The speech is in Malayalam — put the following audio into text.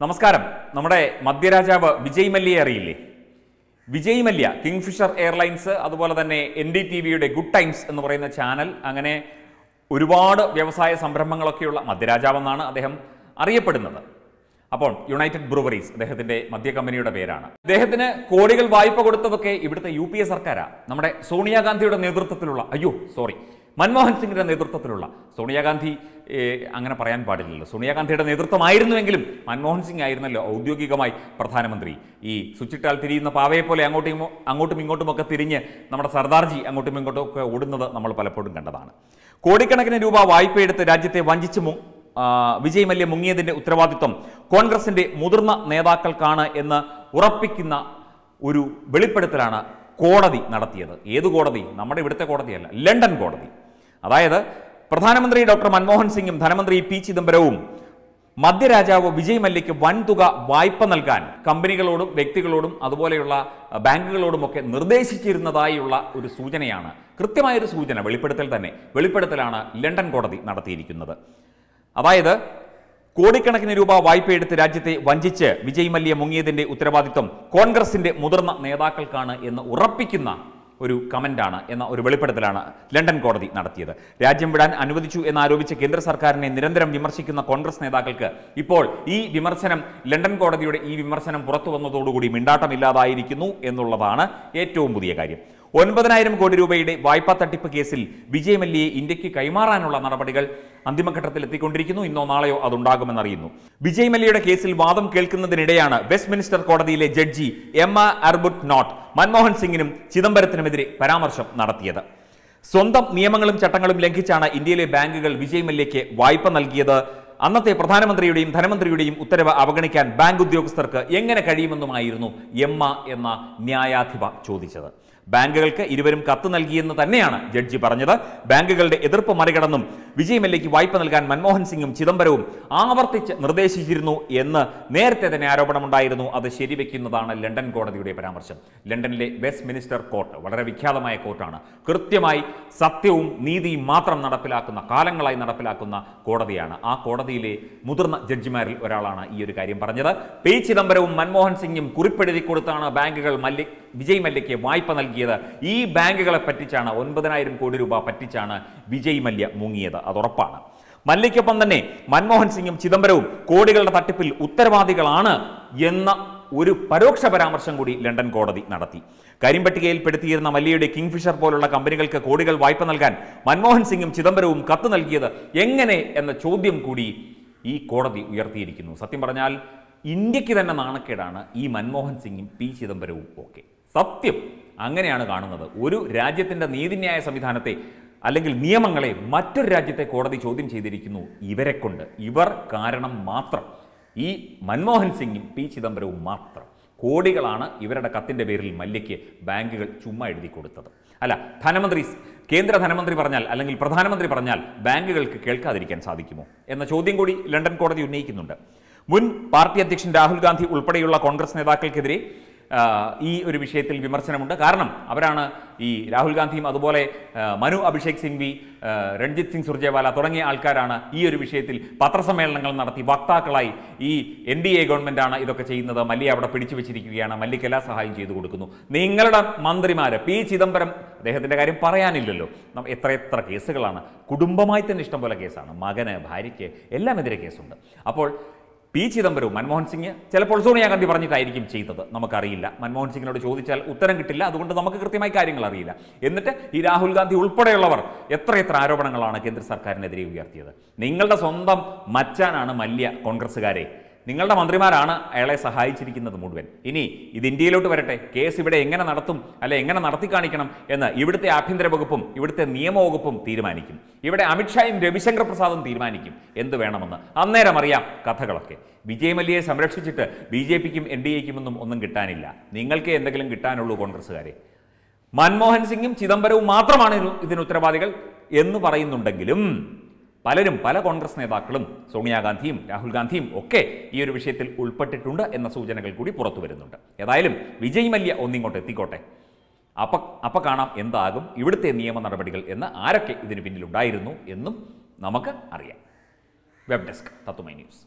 നമസ്കാരം. നമ്മുടെ മദ്യരാജാവ് വിജയ് മല്യയെ അറിയില്ലേ? വിജയ് മല്യ കിങ്ഫിഷർ എയർലൈൻസ് അതുപോലെ തന്നെ എൻ ഡി ടി വിയുടെ ഗുഡ് ടൈംസ് എന്ന് പറയുന്ന ചാനൽ അങ്ങനെ ഒരുപാട് വ്യവസായ സംരംഭങ്ങളൊക്കെയുള്ള മദ്യരാജാവെന്നാണ് അദ്ദേഹം അറിയപ്പെടുന്നത്. അപ്പോൾ യുണൈറ്റഡ് ബ്രൂവറീസ് അദ്ദേഹത്തിന്റെ മദ്യ കമ്പനിയുടെ പേരാണ്. അദ്ദേഹത്തിന് കോടികൾ വായ്പ കൊടുത്തതൊക്കെ ഇവിടുത്തെ യു പി എ സർക്കാരാണ് നമ്മുടെ സോണിയാഗാന്ധിയുടെ നേതൃത്വത്തിലുള്ള അയ്യോ സോറി. മൻമോഹൻ സിംഗിന്റെ നേതൃത്വത്തിലുള്ള സോണിയാഗാന്ധി അങ്ങനെ പറയാൻ പാടില്ലല്ലോ. സോണിയാഗാന്ധിയുടെ നേതൃത്വമായിരുന്നുവെങ്കിലും മൻമോഹൻ സിംഗ് ആയിരുന്നല്ലോ ഔദ്യോഗികമായി പ്രധാനമന്ത്രി. ഈ സ്വിച്ചിട്ടാൽ തിരിയുന്ന പാവയെ പോലെ അങ്ങോട്ടും അങ്ങോട്ടും ഇങ്ങോട്ടും ഒക്കെ തിരിഞ്ഞ് നമ്മുടെ സർദാർജി അങ്ങോട്ടും ഇങ്ങോട്ടും ഒക്കെ ഓടുന്നത് നമ്മൾ പലപ്പോഴും കണ്ടതാണ്. കോടിക്കണക്കിന് രൂപ വായ്പയെടുത്ത് രാജ്യത്തെ വഞ്ചിച്ച് വിജയ് മല്യ മുങ്ങിയതിന്റെ ഉത്തരവാദിത്വം കോൺഗ്രസിന്റെ മുതിർന്ന നേതാക്കൾക്കാണ് എന്ന് ഉറപ്പിക്കുന്ന ഒരു വെളിപ്പെടുത്തലാണ് കോടതി നടത്തിയത്. ഏത് കോടതി? നമ്മുടെ ഇവിടുത്തെ കോടതിയല്ല ലണ്ടൻ കോടതി. അതായത് പ്രധാനമന്ത്രി ഡോക്ടർ മൻമോഹൻ സിംഗും ധനമന്ത്രി പി ചിദംബരവും മധ്യരാജാവ് വിജയ് മല്യയ്ക്ക് വൻതുക വായ്പ നൽകാൻ കമ്പനികളോടും വ്യക്തികളോടും അതുപോലെയുള്ള ബാങ്കുകളോടുമൊക്കെ നിർദ്ദേശിച്ചിരുന്നതായുള്ള ഒരു സൂചനയാണ്. കൃത്യമായൊരു സൂചന വെളിപ്പെടുത്തൽ തന്നെ. വെളിപ്പെടുത്തലാണ് ലണ്ടൻ കോടതി നടത്തിയിരിക്കുന്നത്. അതായത് കോടിക്കണക്കിന് രൂപ വായ്പയെടുത്ത് രാജ്യത്തെ വഞ്ചിച്ച് വിജയ് മല്യ മുങ്ങിയതിന്റെ ഉത്തരവാദിത്വം കോൺഗ്രസിന്റെ മുതിർന്ന നേതാക്കൾക്കാണ് എന്ന് ഉറപ്പിക്കുന്ന ഒരു കമന്റാണ് എന്ന ഒരു വെളിപ്പെടുത്തലാണ് ലണ്ടൻ കോടതി നടത്തിയത്. രാജ്യം വിടാൻ അനുവദിച്ചു എന്നാരോപിച്ച് കേന്ദ്ര സർക്കാരിനെ നിരന്തരം വിമർശിക്കുന്ന കോൺഗ്രസ് നേതാക്കൾക്ക് ഇപ്പോൾ ഈ വിമർശനം ലണ്ടൻ കോടതിയുടെ ഈ വിമർശനം പുറത്തു വന്നതോടുകൂടി മിണ്ടാട്ടമില്ലാതായിരിക്കുന്നു എന്നുള്ളതാണ് ഏറ്റവും പുതിയ കാര്യം. ഒൻപതിനായിരം കോടി രൂപയുടെ വായ്പാ തട്ടിപ്പ് കേസിൽ വിജയ് മല്യയെ ഇന്ത്യയ്ക്ക് കൈമാറാനുള്ള നടപടികൾ അന്തിമഘട്ടത്തിൽ എത്തിക്കൊണ്ടിരിക്കുന്നു. ഇന്നോ നാളെയോ അതുണ്ടാകുമെന്നറിയുന്നു. വിജയ് മല്യയുടെ കേസിൽ വാദം കേൾക്കുന്നതിനിടെയാണ് വെസ്റ്റ് മിനിസ്റ്റർ കോടതിയിലെ judge M Arbuthnot Manmohan സിംഗിനും ചിദംബരത്തിനുമെതിരെ പരാമർശം നടത്തിയത്. സ്വന്തം നിയമങ്ങളും ചട്ടങ്ങളും ലംഘിച്ചാണ് ഇന്ത്യയിലെ ബാങ്കുകൾ വിജയ് മല്യയ്ക്ക് വായ്പ നൽകിയത്. അന്നത്തെ പ്രധാനമന്ത്രിയുടെയും ധനമന്ത്രിയുടെയും ഉത്തരവ് അവഗണിക്കാൻ ബാങ്ക് ഉദ്യോഗസ്ഥർക്ക് എങ്ങനെ കഴിയുമെന്നുമായിരുന്നു എം എന്ന ന്യായാധിപ ചോദിച്ചത്. ബാങ്കുകൾക്ക് ഇരുവരും കത്ത് നൽകിയെന്ന് തന്നെയാണ് ജഡ്ജി പറഞ്ഞത്. ബാങ്കുകളുടെ എതിർപ്പ് മറികടന്നും വിജയ് മല്യയ്ക്ക് വായ്പ നൽകാൻ മൻമോഹൻ സിംഗും ചിദംബരവും ആവർത്തിച്ച് നിർദ്ദേശിച്ചിരുന്നു എന്ന് നേരത്തെ തന്നെ ആരോപണമുണ്ടായിരുന്നു. അത് ശരിവെക്കുന്നതാണ് ലണ്ടൻ കോടതിയുടെ പരാമർശം. ലണ്ടനിലെ വെസ്റ്റ് മിനിസ്റ്റർ കോർട്ട് വളരെ വിഖ്യാതമായ കോർട്ടാണ്. കൃത്യമായി സത്യവും നീതിയും മാത്രം നടപ്പിലാക്കുന്ന കാലങ്ങളായി നടപ്പിലാക്കുന്ന കോടതിയാണ്. ആ കോടതിയിലെ മുതിർന്ന ജഡ്ജിമാരിൽ ഒരാളാണ് ഈ ഒരു കാര്യം പറഞ്ഞത്. പി ചിദംബരവും മൻമോഹൻ സിംഗും കുറിപ്പെഴുതി കൊടുത്താണ് ബാങ്കുകൾ മല്യ വിജയ് മല്യയ്ക്ക് വായ്പ നൽകിയത് ഈ ബാങ്കുകളെ പറ്റിച്ചാണ് ഒൻപതിനായിരം കോടി രൂപ പറ്റിച്ചാണ് വിജയ് മല്യ മുങ്ങിയത്. അത് ഉറപ്പാണ്. മല്യയ്ക്കൊപ്പം തന്നെ മൻമോഹൻ സിംഗും ചിദംബരവും കോടികളുടെ തട്ടിപ്പിൽ ഉത്തരവാദികളാണ് എന്ന ഒരു പരോക്ഷ പരാമർശം കൂടി ലണ്ടൻ കോടതി നടത്തി. കരിമ്പട്ടികയിൽ പെടുത്തിയിരുന്ന മല്യയുടെ കിങ്ഫിഷർ പോലുള്ള കമ്പനികൾക്ക് കോടികൾ വായ്പ നൽകാൻ മൻമോഹൻ സിംഗും ചിദംബരവും കത്ത് നൽകിയത് എങ്ങനെ എന്ന ചോദ്യം കൂടി ഈ കോടതി ഉയർത്തിയിരിക്കുന്നു. സത്യം പറഞ്ഞാൽ ഇന്ത്യയ്ക്ക് തന്നെ നാണക്കേടാണ് ഈ മൻമോഹൻ സിംഗും പി ചിദംബരവും ഒക്കെ. സത്യം അങ്ങനെയാണ് കാണുന്നത്. ഒരു രാജ്യത്തിന്റെ നീതിന്യായ സംവിധാനത്തെ അല്ലെങ്കിൽ നിയമങ്ങളെ മറ്റൊരു രാജ്യത്തെ കോടതി ചോദ്യം ചെയ്തിരിക്കുന്നു ഇവരെ കൊണ്ട്. ഇവർ കാരണം മാത്രം. ഈ മൻമോഹൻ സിംഗും പി ചിദംബരവും മാത്രം. കോടികളാണ് ഇവരുടെ കത്തിന്റെ പേരിൽ മല്യയ്ക്ക് ബാങ്കുകൾ ചുമ്മാ എഴുതി കൊടുത്തത്. അല്ല ധനമന്ത്രി കേന്ദ്ര ധനമന്ത്രി പറഞ്ഞാൽ അല്ലെങ്കിൽ പ്രധാനമന്ത്രി പറഞ്ഞാൽ ബാങ്കുകൾക്ക് കേൾക്കാതിരിക്കാൻ സാധിക്കുമോ? എന്ന ചോദ്യം കൂടി ലണ്ടൻ കോടതി ഉന്നയിക്കുന്നുണ്ട്. മുൻ പാർട്ടി അധ്യക്ഷൻ രാഹുൽ ഗാന്ധി ഉൾപ്പെടെയുള്ള കോൺഗ്രസ് നേതാക്കൾക്കെതിരെ ഈ ഒരു വിഷയത്തിൽ വിമർശനമുണ്ട്. കാരണം അവരാണ് ഈ രാഹുൽ ഗാന്ധിയും അതുപോലെ മനു അഭിഷേക് സിംഗ്വി രൺജിത് സിംഗ് സുർജേവാല തുടങ്ങിയ ആൾക്കാരാണ് ഈ ഒരു വിഷയത്തിൽ പത്രസമ്മേളനങ്ങൾ നടത്തി വക്താക്കളായി ഈ എൻ ഡി എ ഗവൺമെന്റാണ് ഇതൊക്കെ ചെയ്യുന്നത്. മല്ലിയെ അവിടെ പിടിച്ചു വെച്ചിരിക്കുകയാണ്. മല്ലിക്കെല്ലാ സഹായം ചെയ്തു കൊടുക്കുന്നു. നിങ്ങളുടെ മന്ത്രിമാർ പി ചിദംബരം അദ്ദേഹത്തിന്റെ കാര്യം പറയാനില്ലല്ലോ. എത്ര എത്ര കേസുകളാണ്. കുടുംബമായി തന്നെ ഇഷ്ടം പോലെ കേസാണ്. മകന് ഭാര്യയ്ക്ക് എല്ലാം എതിരെ കേസുണ്ട്. അപ്പോൾ പി ചിദംബരവും മൻമോഹൻ സിംഗ് ചിലപ്പോൾ സോണിയാഗാന്ധി പറഞ്ഞിട്ടായിരിക്കും ചെയ്തത്. നമുക്കറിയില്ല. മൻമോഹൻ സിംഗിനോട് ചോദിച്ചാൽ ഉത്തരം കിട്ടില്ല. അതുകൊണ്ട് നമുക്ക് കൃത്യമായി കാര്യങ്ങൾ അറിയില്ല. എന്നിട്ട് ഈ രാഹുൽ ഗാന്ധി ഉൾപ്പെടെയുള്ളവർ എത്രയെത്ര ആരോപണങ്ങളാണ് കേന്ദ്ര സർക്കാരിനെതിരെ ഉയർത്തിയത്? നിങ്ങളുടെ സ്വന്തം മച്ചാനാണ് മല്യ കോൺഗ്രസ്സുകാരെ. നിങ്ങളുടെ മന്ത്രിമാരാണ് അയാളെ സഹായിച്ചിരിക്കുന്നത് മുഴുവൻ. ഇനി ഇത് ഇന്ത്യയിലോട്ട് വരട്ടെ. കേസ് ഇവിടെ എങ്ങനെ നടത്തും അല്ലെ എങ്ങനെ നടത്തി കാണിക്കണം എന്ന് ഇവിടുത്തെ ആഭ്യന്തര വകുപ്പും ഇവിടുത്തെ നിയമവകുപ്പും തീരുമാനിക്കും. ഇവിടെ അമിത്ഷായും രവിശങ്കർ പ്രസാദും തീരുമാനിക്കും എന്ത് വേണമെന്ന്. അന്നേരം അറിയാം കഥകളൊക്കെ. വിജയ് മല്യയെ സംരക്ഷിച്ചിട്ട് ബി ജെ പിക്കും എൻ ഡി എക്കും ഒന്നും കിട്ടാനില്ല. നിങ്ങൾക്ക് എന്തെങ്കിലും കിട്ടാനുള്ളൂ കോൺഗ്രസ്സുകാരെ. മൻമോഹൻ സിംഗും ചിദംബരവും മാത്രമാണ് ഇതിന് ഉത്തരവാദികൾ എന്ന് പറയുന്നുണ്ടെങ്കിലും പലരും പല കോൺഗ്രസ് നേതാക്കളും സോണിയാഗാന്ധിയും രാഹുൽ ഗാന്ധിയും ഒക്കെ ഈ ഒരു വിഷയത്തിൽ ഉൾപ്പെട്ടിട്ടുണ്ട് എന്ന സൂചനകൾ കൂടി പുറത്തു വരുന്നുണ്ട്. ഏതായാലും വിജയ് മല്യ ഒന്നിങ്ങോട്ട് എത്തിക്കോട്ടെ. അപ്പ അപ്പ കാണാം എന്താകും ഇവിടുത്തെ നിയമ നടപടികൾ എന്ന് ആരൊക്കെ ഇതിന് പിന്നിലുണ്ടായിരുന്നു എന്നും നമുക്ക് അറിയാം. വെബ് ഡെസ്ക് തത്തുമൈ ന്യൂസ്.